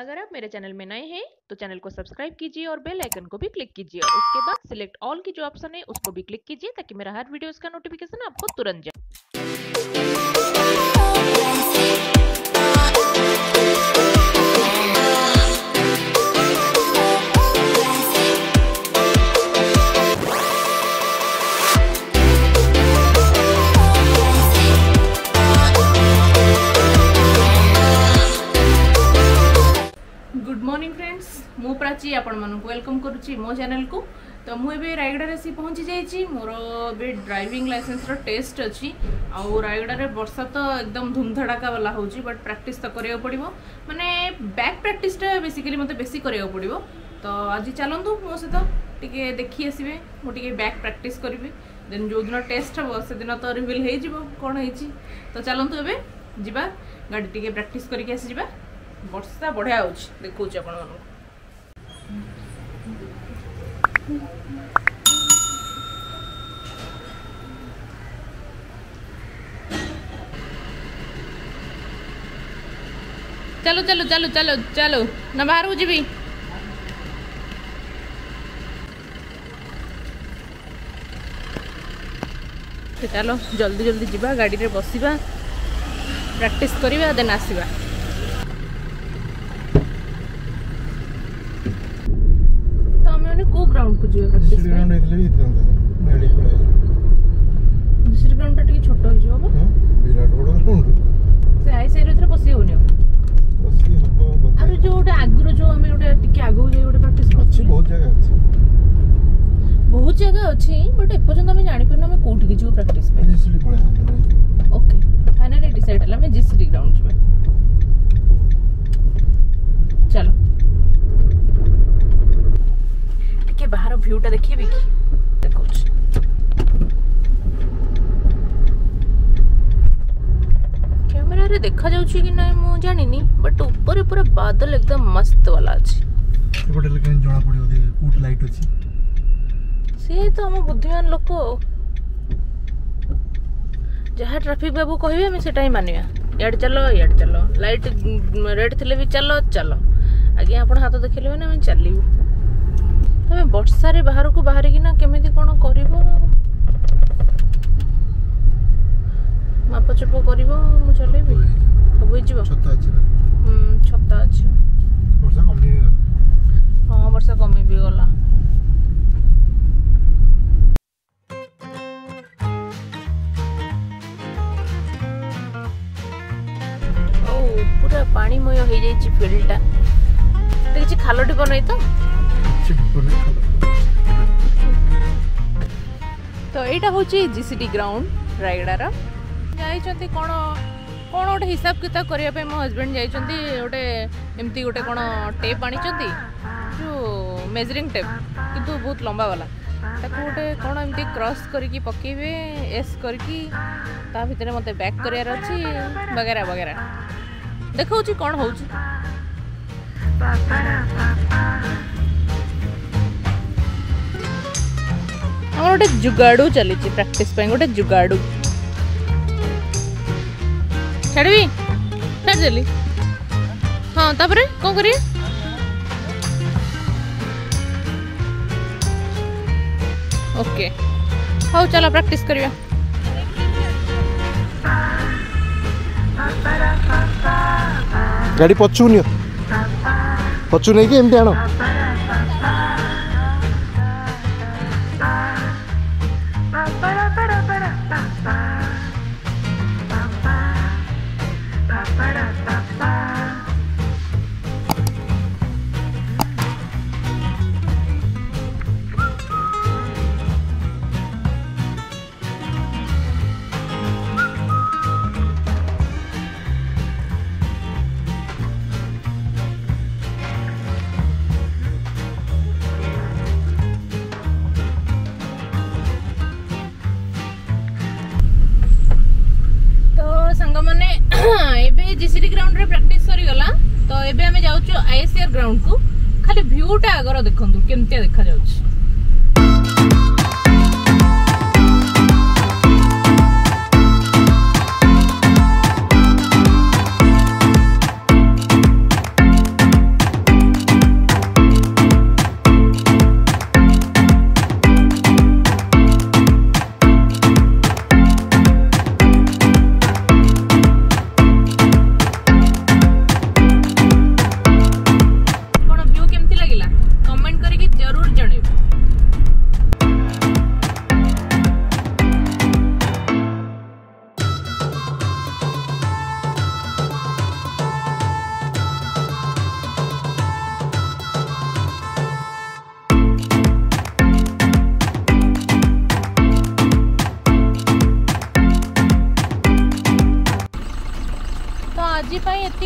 अगर आप मेरे चैनल में नए हैं तो चैनल को सब्सक्राइब कीजिए और बेल आइकन को भी क्लिक कीजिए और उसके बाद सिलेक्ट ऑल की जो ऑप्शन है उसको भी क्लिक कीजिए ताकि मेरा हर वीडियो का नोटिफिकेशन आपको तुरंत जाए প্রাচী আপনার ওয়েলকম করুছি মো চ্যানেল কু তো মু এবে রায়গড়ার আসি পৌঁছি যাইছি মোর এবে ড্রাইভিং লাইসেন্সর টেস্ট অছি আউ রায়গড়ার বর্ষা তো একদম ধুমধড়াকা বালা হচ্ছে বট প্র্যাকটিস তো করা পড়ব মানে ব্যাক প্র্যাকটিসটা বেসিকালি মতো বেশি করা পড়ব তো আজ চালু মো সহ টিকে দেখি আসবে মু টিকে ব্যাক প্র্যাকটিস করবি দেন যেদিন টেস্ট হব সেদিন তো রিভিল হয়ে যাব কোণ হয়েছি তো চালু এবে যা গাড়ি টিকে প্র্যাকটিস করি আসি যা বর্ষা বঢ়িয়া হচ্ছে দেখছি আপনার ચાલો ચાલો ચાલો ચાલો ચાલો નવારું જ બી ચાલો જલ્દી જલ્દી ଯିବା ଗାଡ଼ିରେ ବସିବା ପ୍ରାକ୍ଟିସ୍ କରିବା ଦେନ୍ ଆସିବା ଖୋଜିବା ଦୁଇଶହ ଗ୍ରାମ ହେଇଥିଲେ ବି ହେଇଥାନ୍ତା ମେଳି ପଳେଇ ଦୁଇଶହ ଗ୍ରାମଟା ଟିକେ ଛୋଟ ହେଇଯିବ ବା ବିରାଟ ବଡ଼ ଗ୍ରାଉଣ୍ଡ ସେ ଆଇ ସାଇ ଭିତରେ ପଶି ହେଉନି ଆଉ ପଶି ହବ ଆମେ ଯୋଉ ଗୋଟେ ଆଗରୁ ଯୋଉ ଆମେ ଗୋଟେ ଟିକେ ଆଗକୁ ଯାଇ ଗୋଟେ ପ୍ରାକ୍ଟିସ୍ କରୁଛୁ ବହୁତ ଜାଗା ଅଛି ବହୁତ ଜାଗା ଅଛି ବଟ୍ ଏପର୍ଯ୍ୟନ୍ତ ଆମେ ଜାଣିପାରୁନୁ ଆମେ କୋଉଠିକି ଯିବୁ ପ୍ରାକ୍ଟିସ୍ ପାଇଁ ଓକେ ଫାଇନାଲି ଡିସାଇଡ୍ ହେଲା ଆମେ ଜିସିଡି ଗ୍ରାଉଣ୍ଡ ଯିବା फ्लूटा देखिए विकी कुछ କ୍ୟାମେରାରେ ଦେଖାଯାଉଛି କି ନାହିଁ ମୁଁ ଜାଣିନି ବଟ୍ ଉପରେ ପୁରା ବାଦଲ ଏକଦମ ମସ୍ତ ବାଲା ଅଛି ଏପଟେ ଲେକିନ ଜଣା ପଡ଼ିବ କୋଉଠି ଲାଇଟ୍ ଅଛି ସିଏ ତ ଆମ ବୁଦ୍ଧିମାନ ଲୋକ ଯାହା ଟ୍ରାଫିକ୍ ବାବୁ କହିବେ ଆମେ ସେଟା ହିଁ ମାନିବା ଇଆଡ଼େ ଚାଲ ଇଆଡ଼େ ଚାଲ ଲାଇଟ୍ ରେଡ୍ ଥିଲେ ବି ଚାଲ ଚାଲ ଆଜ୍ଞା ଆପଣ ହାତ ଦେଖେଇଲେ ମାନେ ଆମେ ଚାଲିବୁ ତମେ ବର୍ଷାରେ ବାହାରକୁ ବାହାରିକିନା କେମିତି କ'ଣ କରିବ ମାପଚୁପ କରିବ ମୁଁ ଚଲେଇବି ସବୁ ହେଇଯିବ ଛତା ଅଛି ହଁ ବର୍ଷା କମି ବି ଗଲା ପାଣିମୟ ହେଇଯାଇଛି ଫିଲ୍ଡଟା କିଛି ଖାଲ ଖାଲଟିପ ନାହିଁ ତ ତ ଏଇଟା ହେଉଛି ଜିସିଟି ଗ୍ରାଉଣ୍ଡ ରାୟଗଡ଼ାର ଯାଇଛନ୍ତି କ'ଣ କ'ଣ ଗୋଟେ ହିସାବ କିତାବ କରିବା ପାଇଁ ମୋ ହଜବେଣ୍ଡ ଯାଇଛନ୍ତି ଗୋଟେ ଏମିତି ଗୋଟେ କ'ଣ ଟେପ୍ ଆଣିଛନ୍ତି ଯେଉଁ ମେଜରିଂ ଟେପ୍ କିନ୍ତୁ ବହୁତ ଲମ୍ବା ବାଲା ତାକୁ ଗୋଟେ କ'ଣ ଏମିତି କ୍ରସ୍ କରିକି ପକାଇବେ ଏସ୍ କରିକି ତା ଭିତରେ ମୋତେ ବ୍ୟାକ୍ କରିବାର ଅଛି ବଗେରା ବଗେରା ଦେଖାଉଛି କ'ଣ ହେଉଛି ଗୋଟେ ଯୁଗାଡ଼ୁ ଚାଲିଛି ପ୍ରାକ୍ଟିସ୍ ପାଇଁ ଗୋଟେ ଯୁଗାଡ଼ୁ ଛାଡ଼ିବି ଛାଡ଼ିଦେଲି ହଁ ତାପରେ କ'ଣ କରିବା ଓକେ ହଉ ଚାଲ ପ୍ରାକ୍ଟିସ୍ କରିବା ଗାଡ଼ି ପଛୁ ନିଅ ପଛୁ ନେଇକି ଏମିତି ଆଣ ଏବେ ଜିସିଡି ଗ୍ରାଉଣ୍ଡରେ ପ୍ରାକ୍ଟିସ୍ ସରିଗଲା ତ ଏବେ ଆମେ ଯାଉଛୁ ଆଇଏସିଆର୍ ଗ୍ରାଉଣ୍ଡକୁ ଖାଲି ଭ୍ୟୁଟା ଆଗର ଦେଖନ୍ତୁ କେମିତିଆ ଦେଖାଯାଉଛି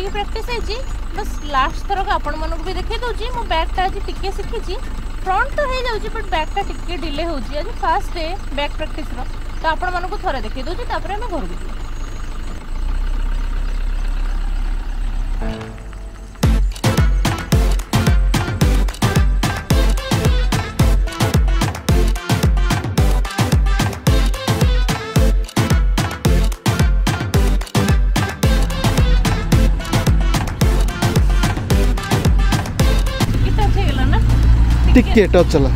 प्राक्ट प्राक्टिस बस लास्ट थर को आपण मन को भी देखे दूँ मो बैगटा आज टी शिखी फ्रंट तो हो जाए बट बैगटा टी डिले हो फास्ट डे बैग प्राक्ट्र तो आपण मूँ थे देखे दूँ तापर आम घर को जी ଟିକେ ଟଚ୍ ହେଲା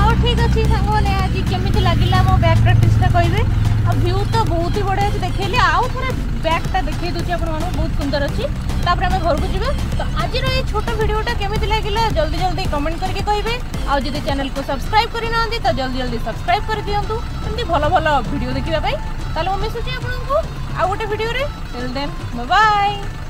ହଉ ଠିକ୍ ଅଛି ସାଙ୍ଗମାନେ ଆଜି କେମିତି ଲାଗିଲା ମୋ ବ୍ୟାକ୍ ପ୍ରାକ୍ଟିସ୍ଟା କହିବେ ଆଉ ଭିୟୁ ତ ବହୁତ ହି ବଢ଼ିଆ ଅଛି ଦେଖେଇଲି ଆଉ ଥରେ ବ୍ୟାଗ୍ଟା ଦେଖେଇ ଦେଉଛି ଆପଣମାନଙ୍କୁ ବହୁତ ସୁନ୍ଦର ଅଛି ତାପରେ ଆମେ ଘରକୁ ଯିବା ତ ଆଜିର ଏଇ ଛୋଟ ଭିଡ଼ିଓଟା କେମିତି ଲାଗିଲା ଜଲ୍ଦି ଜଲ୍ଦି କମେଣ୍ଟ କରିକି କହିବେ ଆଉ ଯଦି ଚ୍ୟାନେଲକୁ ସବସ୍କ୍ରାଇବ୍ କରିନାହାନ୍ତି ତ ଜଲ୍ଦି ଜଲ୍ଦି ସବସ୍କ୍ରାଇବ୍ କରିଦିଅନ୍ତୁ ଏମିତି ଭଲ ଭଲ ଭିଡ଼ିଓ ଦେଖିବା ପାଇଁ ତାହେଲେ ମୁଁ ମିଶୁଛି ଆପଣଙ୍କୁ ଆଉ ଗୋଟେ ଭିଡ଼ିଓରେ ଦେନ୍ ବାଏ